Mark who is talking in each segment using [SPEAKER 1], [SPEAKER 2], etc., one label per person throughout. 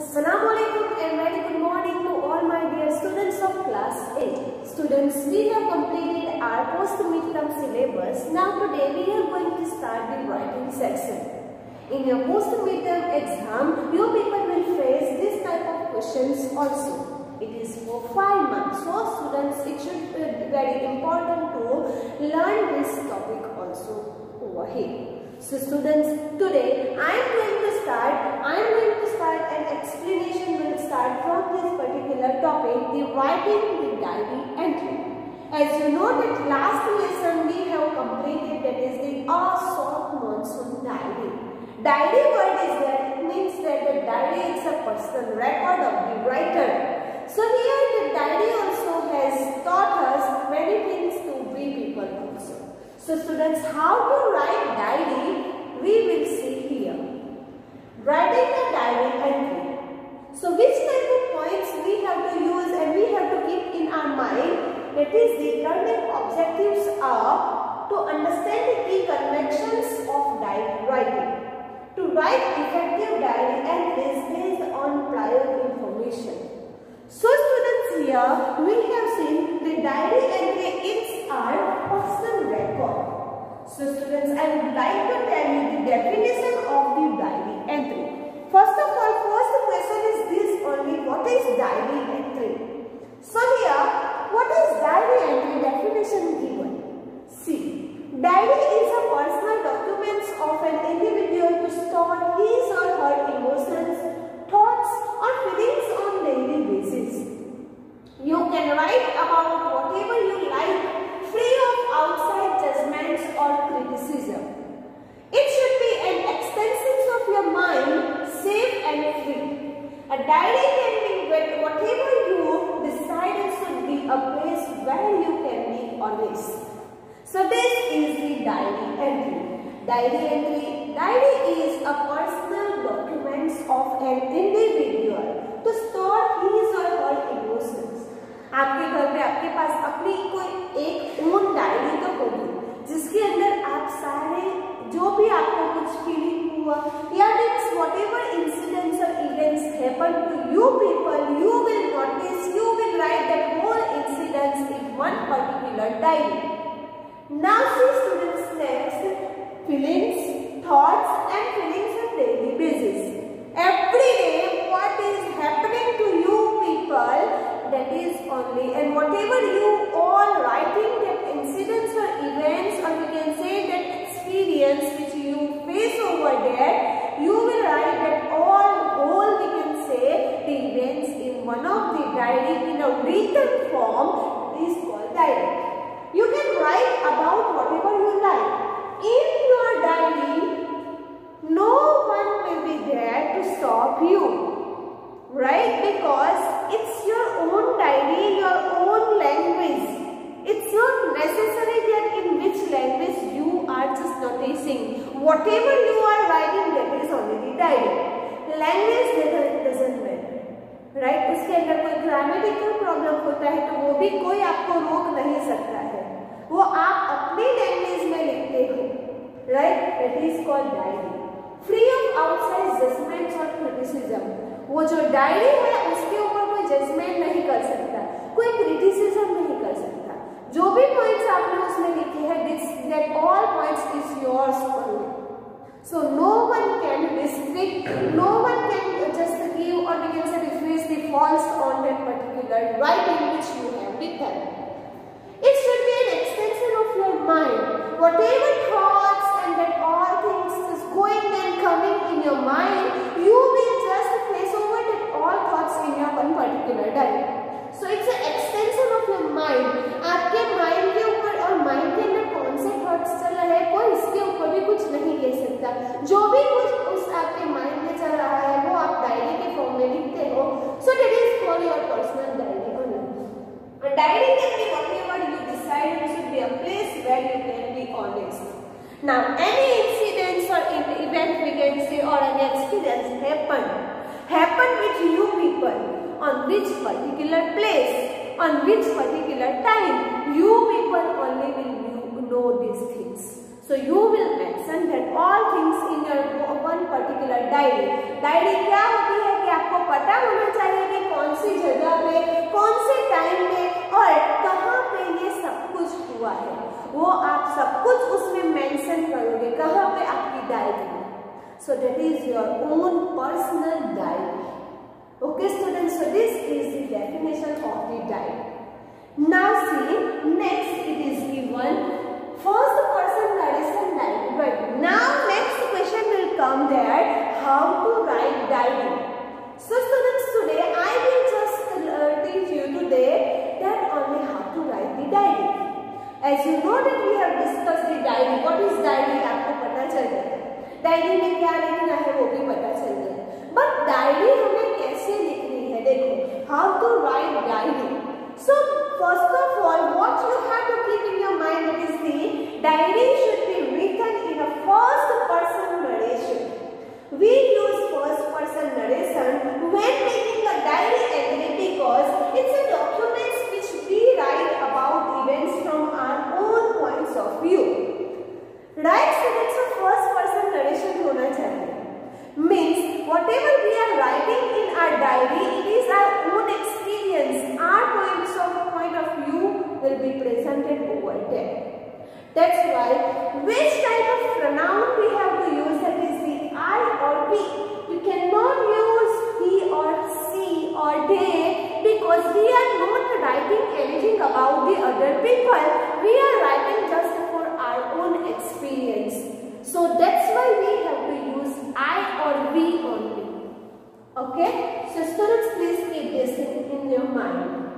[SPEAKER 1] Assalamualaikum and very good morning to all my dear students of class 8. Students, we have completed our post-midterm syllabus. Now today we are going to start the writing section. In your post-midterm exam, you people will face this type of questions also. It is for 5 months. So students, it should be very important to learn this topic also over here. So students, today I am going to start, I am going explanation will start from this particular topic, the writing the diary entry. As you know that last lesson we have completed that is the Soft Monsoon Diary. Diary word is that it means that the diary is a personal record of the writer. So here the diary also has taught us many things to we people also. So students, how to write diary, we will see here. Writing a diary entry. So which type of points we have to use and we have to keep in our mind. That is the learning objectives are to understand the conventions of diary writing. To write effective diary entries based on prior information. So students here we have seen the diary entry is our personal record. So students I would like to tell you the definition of the diary entry. First of all what is diary entry? So here what is diary entry definition given? See diary is a personal documents of an individual to store his or her emotions, thoughts or feelings happen to you people, you will notice, you will write that whole incidents, in one particular diary. Now see students, write about that is called diary free of outside judgements और criticism वो जो diary है उसके ऊपर कोई judgement नहीं कर सकता कोई क्रिटिसिज्म नहीं कर सकता जो भी पॉइंट्स आपने उसमें लिखे हैं this that all points is yours only so no one can restrict no one can just give or we can say refuse the false on that particular writing which you have written it should be an extension of your mind. Whatever thoughts and that all things is going and coming in your mind, you will just place over that all thoughts in your one particular diary. So it's an extension of your mind. आपके mind के ऊपर और mind के अंदर कौन से thoughts चल रहे हैं कोई इसके ऊपर भी कुछ नहीं कह सकता जो भी कुछ उस आपके माइंड में चल रहा है वो आप डायरी के फॉर्म में लिखते हो so date is for your personal diary A diary can be whatever you decide it should be a place where you can be honest. Now, any incidents or event we can say or an experience happen, happen with you people on which particular place, on which particular time. You people only will know these things. So you will mention that all things in your one particular diary. Diary kya hoti hai ki aapko pata hona chahiye ki kaun si jagah pe kaun se time pe aur kahan pe ye sab kuch hua hai wo aap sab kuch usme mention karoge kahan pe aapki diary so that is your own personal diary okay students so this is the definition of the diary now see next it is given first person narration diary but now next question will come there how to write diary so students today i will just uh, teach you today that only how to write the diary as you know that we have discussed the diary what is diary आपको पता चल गया diary में क्या लिखना है वो भी पता चल गया बट डायरी हमें कैसे लिखनी है how to write diary. So first of all what you have to keep in your mind is the diary should be written in a first person narration. We use first person narration when Okay? So students please keep this in, in your mind.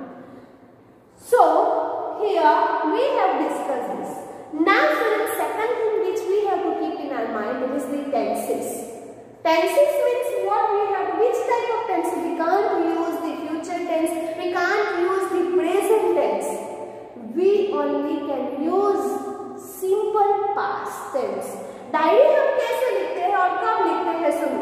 [SPEAKER 1] So here we have discussed this. Now students second thing which we have to keep in our mind is the tenses. Tenses means what we have, which type of tense? We can't use the future tense, we can't use the present tense. We only can use simple past tense. Diary हम कैसे लिखते हैं और कब लिखते हैं सुनो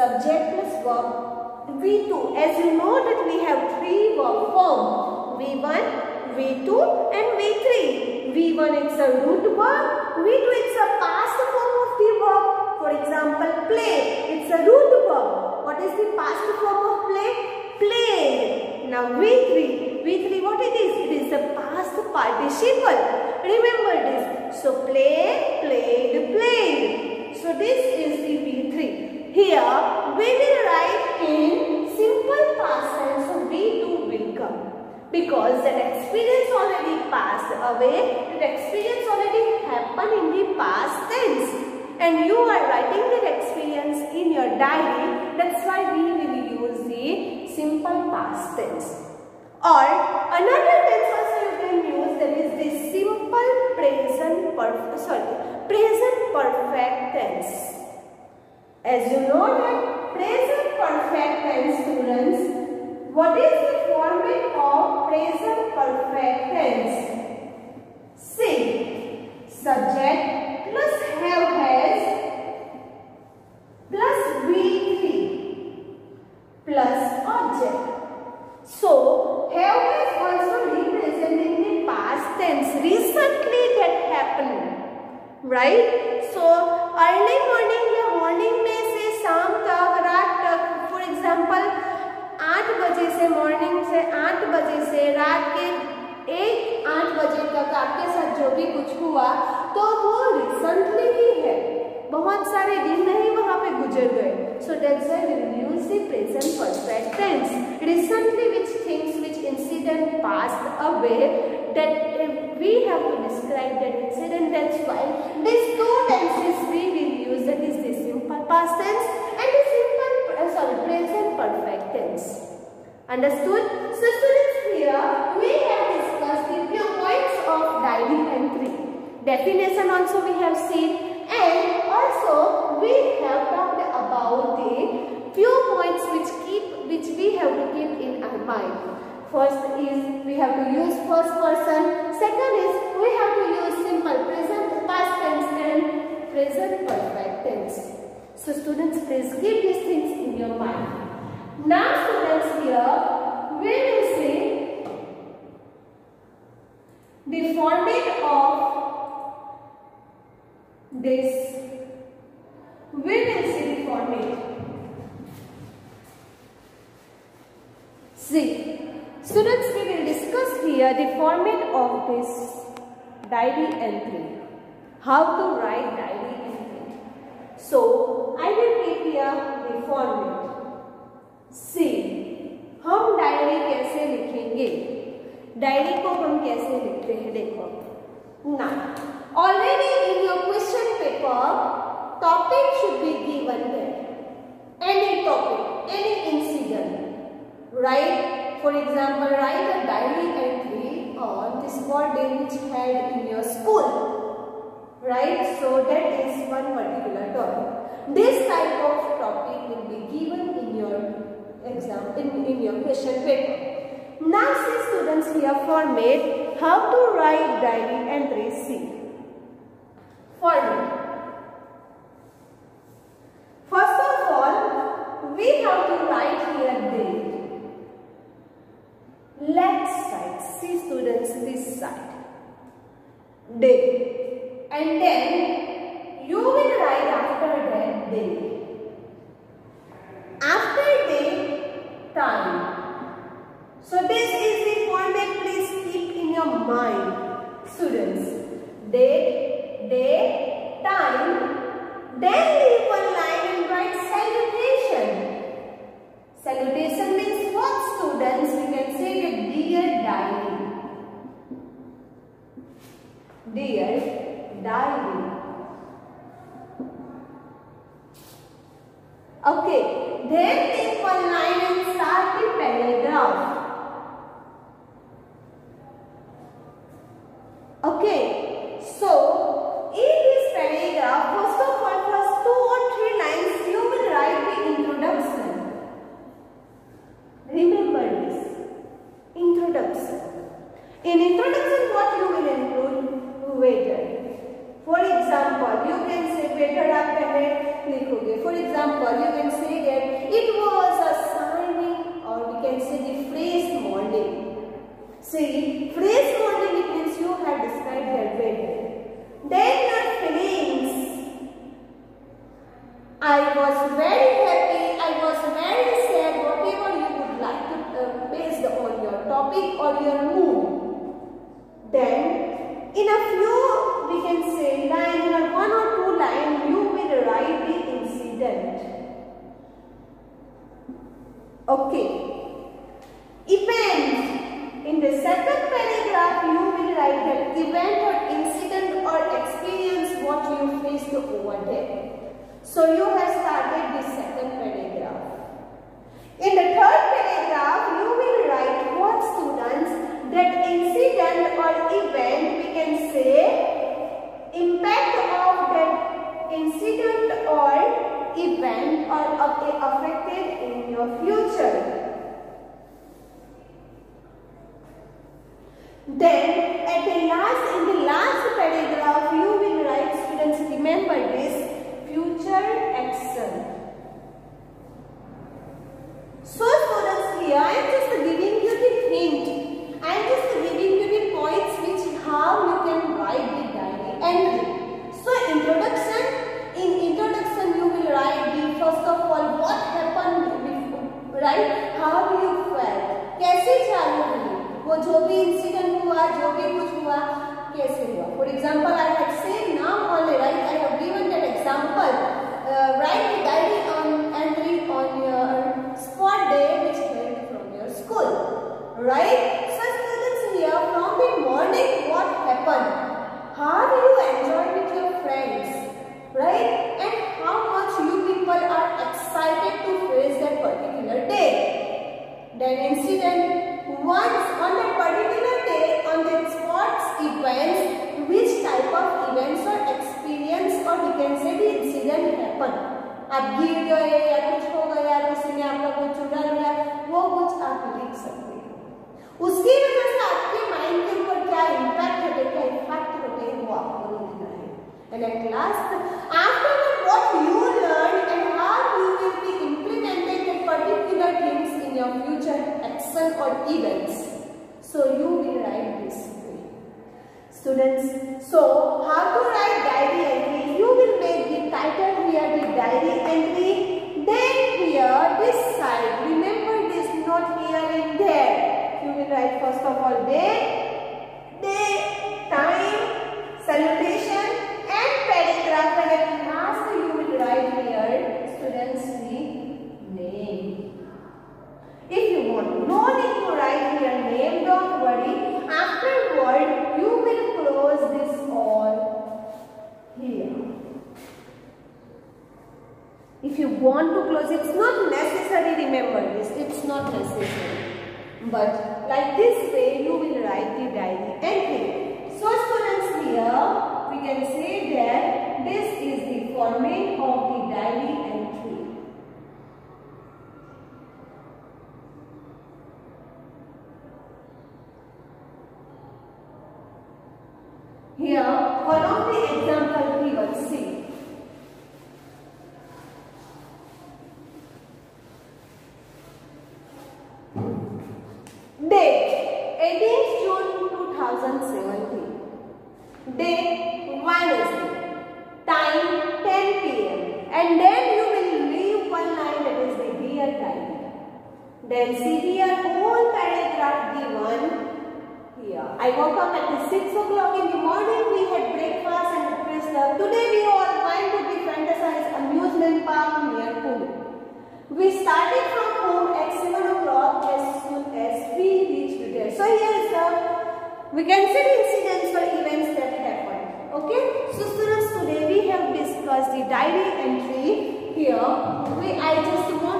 [SPEAKER 1] Subject plus verb V2. As you know that we have three verb form. V1, V2 and V3. V1 is a root verb, V2 is a past form of the verb. For example, play, it's a root verb. What is the past form of play? Played. Now V3, V3 what it is? It is the past participle. Remember this. So play, played, played. So this is the V3. Here we will write in simple past tense. So V2 will come because that experience already passed away, that experience already happened in the past tense and you are writing that experience in your diary, that's why we will use the simple past tense. Or another tense also you can use that is the simple present perfect, sorry, present perfect tense. As you know that present perfect tense students, what is the format of present perfect tense? See, subject plus have has plus V3 plus object. So, have has also represented in the past tense. Recently that happened. Right? सारे दिन नहीं वहाँ पे गुजर गए so that's why we will use the present perfect tense recently which things which incident passed away that we have to describe that incident that's why these two tenses we will use that is the simple past tense and the simple uh, sorry present perfect tense understood so students here we have discussed the few points of diving entry definition also we have seen First is we have to use first person. Second is we have to use simple present past tense and present perfect tense. So students please keep these things in your mind. Now students here we will see the format of this. We will see the format. See, students we will discuss here the format of this diary entry. How to write diary entry. So, I will give here the format. See, हम diary कैसे लिखेंगे diary को हम कैसे लिखते हैं देखो ना already in your question paper topic should be given there any topic any incident right For example, write a diary entry on this spot day which had in your school. Right? So that is one particular topic. This type of topic will be given in your exam, in, in your question paper. Now see students here format how to write diary entry C. see students this side. Day. And then you will write after that day. After day time so this is the format please keep in your mind students date day time then leave one line and write salutation salutation means what students we can say that dear diary dear diary okay then take one line and start the paragraph okay I was very happy I was very sad whatever you would like to uh, based on your topic or your mood. Then in a few we can say line in a one or two line you will write the incident. Okay. Event in the second paragraph you will write that event or incident or experience what you faced over there so you have started the second paragraph. In the third paragraph जो भी incident हुआ जो भी कुछ हुआ कैसे हुआ? For example I have said now only right I have given that example write the diary on entry on your spot day which came from your school right so students here can say भी incident happen आप गिर गए या कुछ हो गया किसी ने आपका कुछ चुरा लिया वो कुछ आप लिख सकते हो उसकी वजह से आपके माइंड के ऊपर क्या इम्पैक्ट होते क्या इफ़ेक्ट होते हैं वो आपको लिखना है at last after that what you learned and how you will be implemented the particular things in your future action or events so you will write this students so how to write diary entry you will make the title diary entry then here this side remember this not here and there. You will write first of all date day time salutation and paragraph and at last you will write here students the name if you want no need to write here name don't worry afterward you will close this all here if you want to close it's not necessary remember this it's not necessary. But like this way you will write the diary entry. So students here we can say that this is the format of the diary entry here one of the example we will see Date 18th June 2017. Day Wednesday. Time 10 pm. And then you will leave one line that is the dear time. Then see here whole paragraph given here. I woke up at 6 o'clock in the morning. We had breakfast and pressed up. Today we all went to the fantasized amusement park near Pune. We started from home So here is the, we can say incidents or events that happened. Okay. So students today we have discussed the diary entry here. We, I just want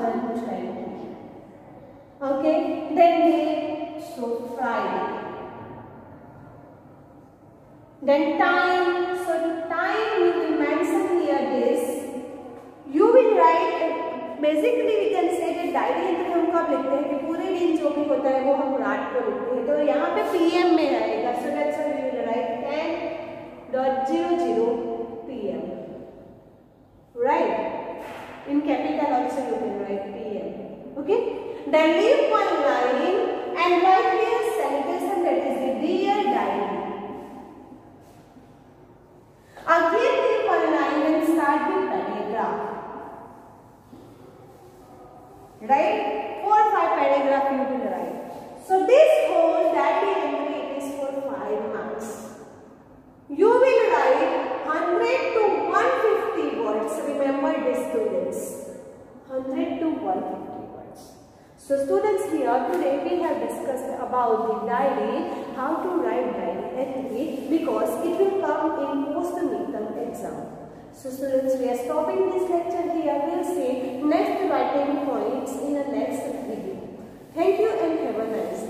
[SPEAKER 1] 2020. Okay, then day so Friday. Then time, so time you will mention here this. You will write basically we can say कि diary entry हम कब लिखते हैं कि पूरे दिन जो भी होता है वो हम रात को लिखते हैं तो यहाँ पे पीएम में आएगा so that's why we will write 10.00 pm right in capital also you can write pm okay then leave one line and write here salutation that is the dear diary again leave one line and start the paragraph right? Four five paragraph you will write. So this whole diary entry is for five marks. You will Number of students 100 to 150 so students here today we have discussed about the diary how to write diary and because it will come in post midterm exam. So students we are stopping this lecture here. We will see next writing points in the next video. Thank you and have a nice day.